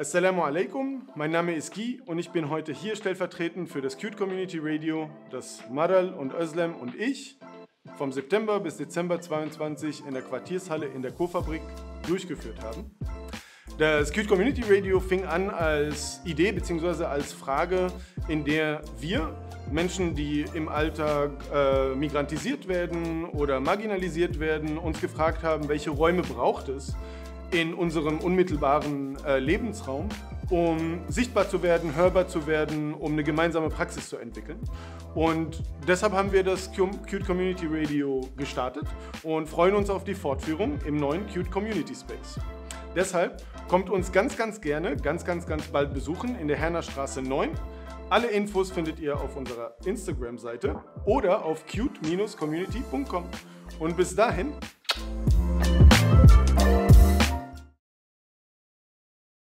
Assalamu alaikum, mein Name ist Guy und ich bin heute hier stellvertretend für das Cute Community Radio, das Maral und Özlem und ich vom September bis Dezember 22 in der Quartiershalle in der Co-Fabrik durchgeführt haben. Das Cute Community Radio fing an als Idee bzw. als Frage, in der wir Menschen, die im Alltag äh, migrantisiert werden oder marginalisiert werden, uns gefragt haben, welche Räume braucht es, in unserem unmittelbaren äh, Lebensraum, um sichtbar zu werden, hörbar zu werden, um eine gemeinsame Praxis zu entwickeln. Und deshalb haben wir das Cute Community Radio gestartet und freuen uns auf die Fortführung im neuen Cute Community Space. Deshalb kommt uns ganz, ganz gerne, ganz, ganz, ganz bald besuchen in der Herner Straße 9. Alle Infos findet ihr auf unserer Instagram-Seite oder auf cute-community.com. Und bis dahin,